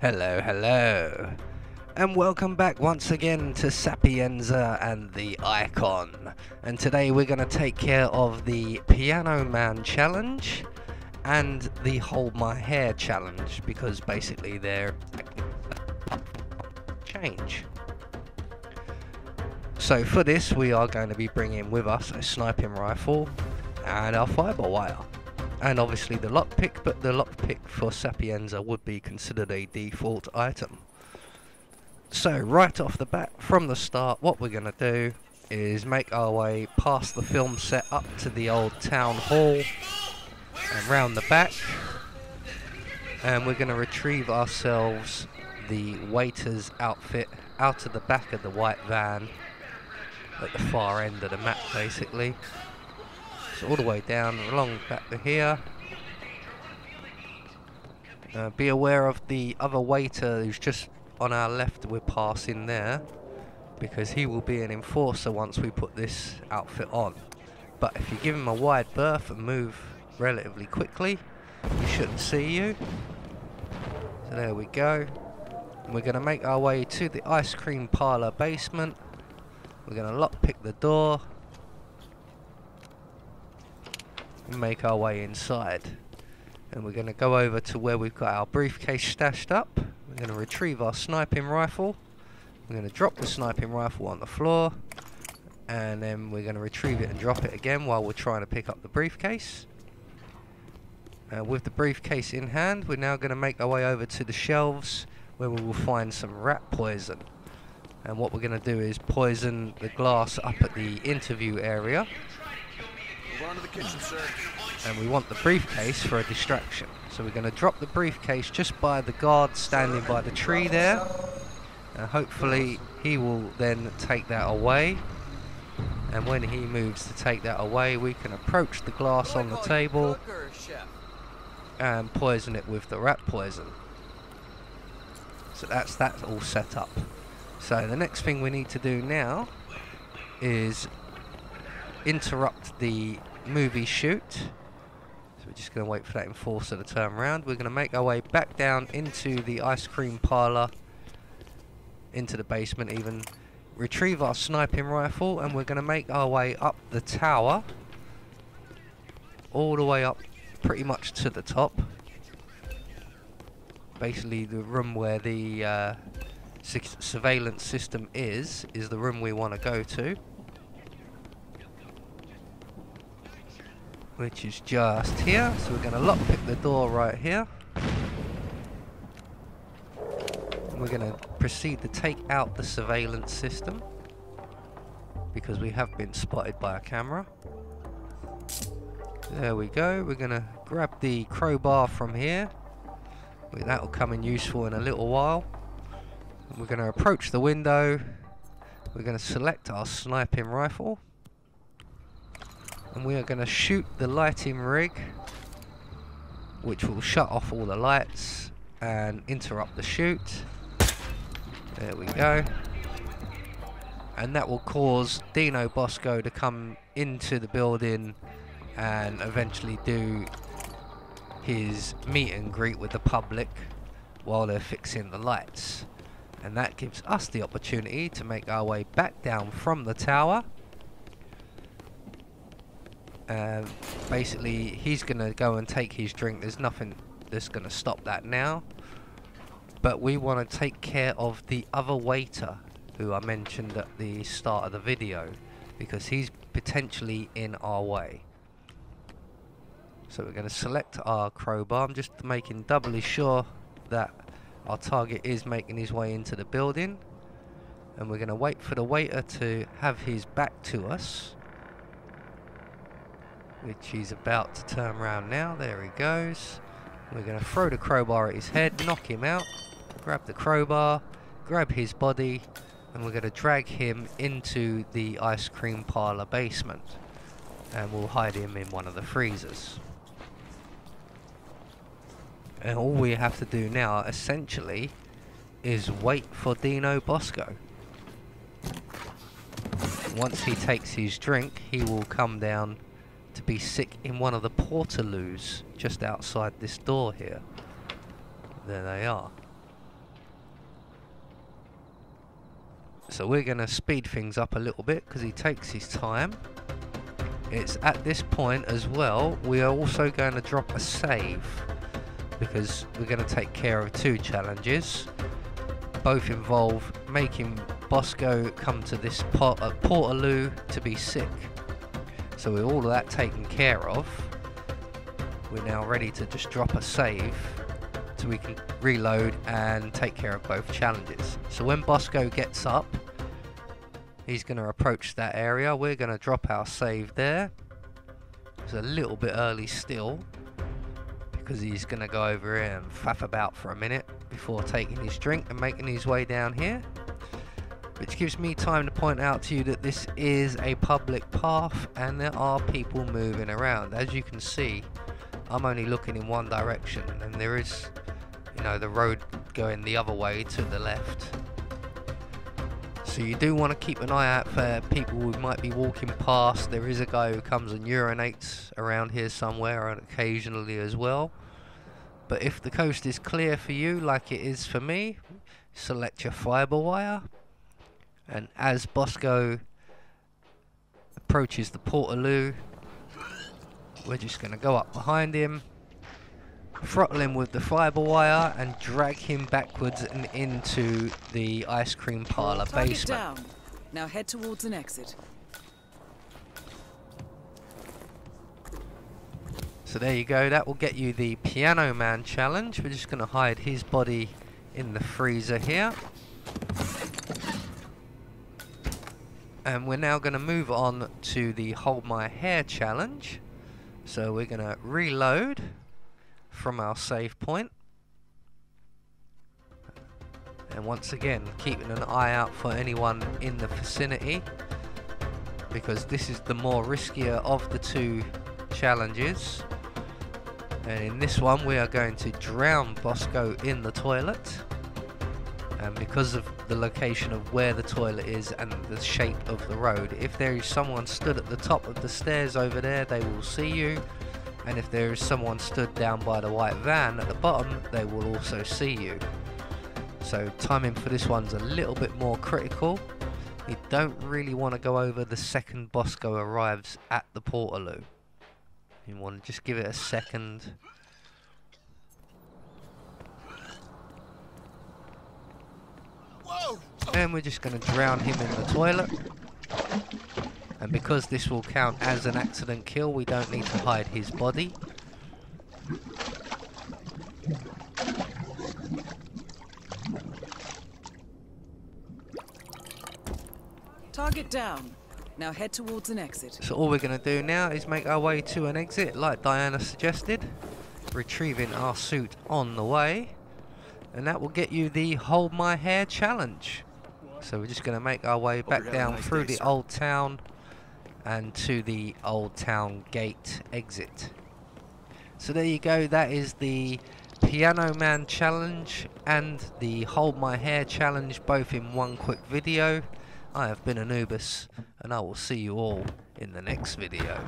Hello, hello. And welcome back once again to Sapienza and the Icon. And today we're going to take care of the Piano Man challenge and the Hold My Hair challenge because basically they're change. So for this we are going to be bringing with us a sniping rifle and our fiber wire and obviously the lockpick, but the lockpick for Sapienza would be considered a default item. So right off the bat, from the start, what we're going to do is make our way past the film set up to the old town hall and round the back and we're going to retrieve ourselves the waiter's outfit out of the back of the white van at the far end of the map basically all the way down along back to here. Uh, be aware of the other waiter who's just on our left we're passing there because he will be an enforcer once we put this outfit on. But if you give him a wide berth and move relatively quickly, he shouldn't see you. So there we go. And we're going to make our way to the ice cream parlour basement. We're going to lockpick the door make our way inside. And we're going to go over to where we've got our briefcase stashed up. We're going to retrieve our sniping rifle. We're going to drop the sniping rifle on the floor. And then we're going to retrieve it and drop it again while we're trying to pick up the briefcase. Uh, with the briefcase in hand, we're now going to make our way over to the shelves where we will find some rat poison. And what we're going to do is poison the glass up at the interview area Kitchen, and we want the briefcase for a distraction. So we're going to drop the briefcase just by the guard standing by the tree there. And hopefully he will then take that away. And when he moves to take that away, we can approach the glass on the table and poison it with the rat poison. So that's that all set up. So the next thing we need to do now is interrupt the movie shoot. So we're just going to wait for that enforcer to turn around. We're going to make our way back down into the ice cream parlour, into the basement even, retrieve our sniping rifle, and we're going to make our way up the tower, all the way up pretty much to the top. Basically the room where the uh, surveillance system is, is the room we want to go to. Which is just here. So we're going to lockpick the door right here. We're going to proceed to take out the surveillance system because we have been spotted by a camera. There we go. We're going to grab the crowbar from here. That will come in useful in a little while. We're going to approach the window. We're going to select our sniping rifle and we are going to shoot the lighting rig which will shut off all the lights and interrupt the shoot. There we go. And that will cause Dino Bosco to come into the building and eventually do his meet and greet with the public while they're fixing the lights. And that gives us the opportunity to make our way back down from the tower um, basically, he's going to go and take his drink. There's nothing that's going to stop that now. But we want to take care of the other waiter who I mentioned at the start of the video because he's potentially in our way. So we're going to select our crowbar. I'm just making doubly sure that our target is making his way into the building. And we're going to wait for the waiter to have his back to us which he's about to turn around now. There he goes. We're going to throw the crowbar at his head, knock him out, grab the crowbar, grab his body, and we're going to drag him into the ice cream parlour basement. And we'll hide him in one of the freezers. And all we have to do now, essentially, is wait for Dino Bosco. Once he takes his drink, he will come down to be sick in one of the portaloos just outside this door here. There they are. So we're going to speed things up a little bit because he takes his time. It's at this point as well, we are also going to drop a save because we're going to take care of two challenges. Both involve making Bosco come to this port uh, Portaloo to be sick. So with all of that taken care of, we're now ready to just drop a save so we can reload and take care of both challenges. So when Bosco gets up, he's going to approach that area. We're going to drop our save there. It's a little bit early still because he's going to go over here and faff about for a minute before taking his drink and making his way down here. Which gives me time to point out to you that this is a public path and there are people moving around. As you can see, I'm only looking in one direction and there is you know the road going the other way to the left. So you do want to keep an eye out for people who might be walking past. There is a guy who comes and urinates around here somewhere and occasionally as well. But if the coast is clear for you like it is for me select your fiber wire and as Bosco approaches the Portaloo we're just going to go up behind him throttle him with the fiber wire and drag him backwards and into the ice cream parlor Target basement. down. Now head towards an exit. So there you go, that will get you the Piano Man challenge. We're just going to hide his body in the freezer here. And we're now going to move on to the Hold My Hair challenge. So we're going to reload from our save point. And once again, keeping an eye out for anyone in the vicinity because this is the more riskier of the two challenges. And in this one, we are going to drown Bosco in the toilet. And because of the location of where the toilet is and the shape of the road, if there is someone stood at the top of the stairs over there, they will see you. And if there is someone stood down by the white van at the bottom they will also see you. So timing for this one's a little bit more critical. You don't really want to go over the second Bosco arrives at the Portaloo. You want to just give it a second and we're just going to drown him in the toilet and because this will count as an accident kill, we don't need to hide his body. Target down. Now head towards an exit. So all we're going to do now is make our way to an exit, like Diana suggested. Retrieving our suit on the way. And that will get you the Hold My Hair challenge. So we're just going to make our way oh, back down nice through day, the sir. old town and to the Old Town Gate exit. So there you go, that is the Piano Man challenge and the Hold My Hair challenge both in one quick video. I have been Anubis and I will see you all in the next video.